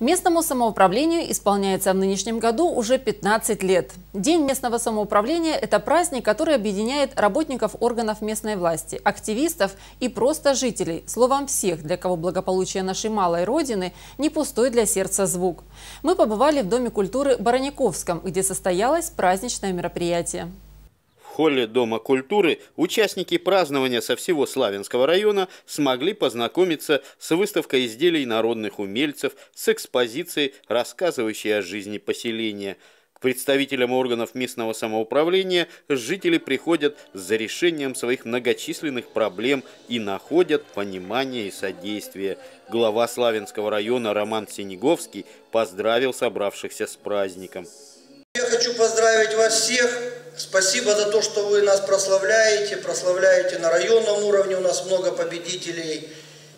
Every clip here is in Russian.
Местному самоуправлению исполняется в нынешнем году уже 15 лет. День местного самоуправления – это праздник, который объединяет работников органов местной власти, активистов и просто жителей, словом всех, для кого благополучие нашей малой родины не пустой для сердца звук. Мы побывали в Доме культуры Барониковском, где состоялось праздничное мероприятие холле Дома культуры участники празднования со всего Славянского района смогли познакомиться с выставкой изделий народных умельцев, с экспозицией, рассказывающей о жизни поселения. К представителям органов местного самоуправления жители приходят за решением своих многочисленных проблем и находят понимание и содействие. Глава Славянского района Роман Синеговский поздравил собравшихся с праздником. Я хочу поздравить вас всех Спасибо за то, что вы нас прославляете, прославляете на районном уровне. У нас много победителей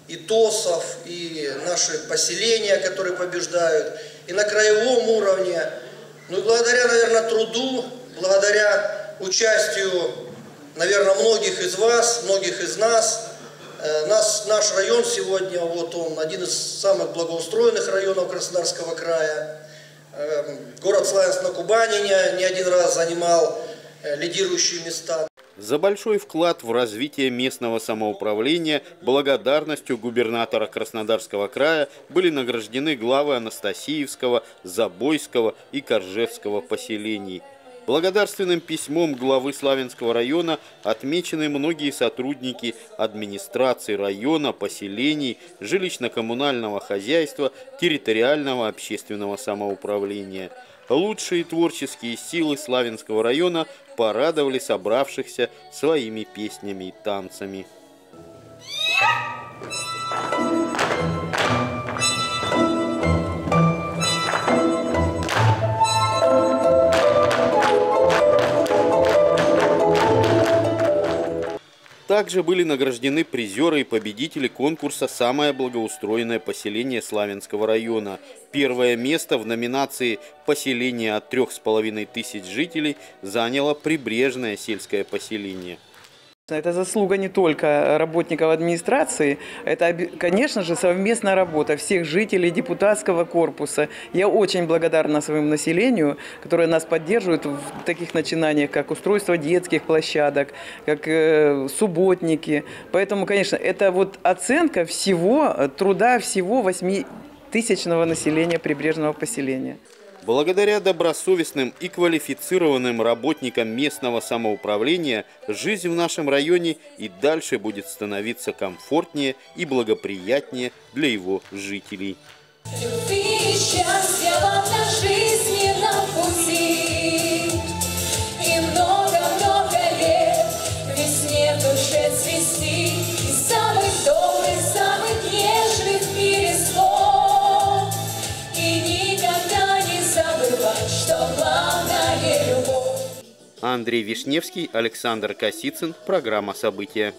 и ТОСов, и наши поселения, которые побеждают, и на краевом уровне. Ну и благодаря, наверное, труду, благодаря участию, наверное, многих из вас, многих из нас, э, нас, наш район сегодня, вот он, один из самых благоустроенных районов Краснодарского края. Эм, город Славянск на Кубани не, не один раз занимал лидирующие места. За большой вклад в развитие местного самоуправления благодарностью губернатора Краснодарского края были награждены главы Анастасиевского, Забойского и Коржевского поселений. Благодарственным письмом главы Славянского района отмечены многие сотрудники администрации района, поселений, жилищно-коммунального хозяйства, территориального общественного самоуправления – Лучшие творческие силы Славянского района порадовали собравшихся своими песнями и танцами. Также были награждены призеры и победители конкурса «Самое благоустроенное поселение Славянского района». Первое место в номинации «Поселение от трех с половиной тысяч жителей» заняло прибрежное сельское поселение. Это заслуга не только работников администрации, это, конечно же, совместная работа всех жителей депутатского корпуса. Я очень благодарна своему населению, которое нас поддерживает в таких начинаниях, как устройство детских площадок, как э, субботники. Поэтому, конечно, это вот оценка всего труда всего 8 тысячного населения прибрежного поселения. Благодаря добросовестным и квалифицированным работникам местного самоуправления жизнь в нашем районе и дальше будет становиться комфортнее и благоприятнее для его жителей. Любви и счастья вам на жизни на пути, Андрей Вишневский, Александр Косицын. Программа «События».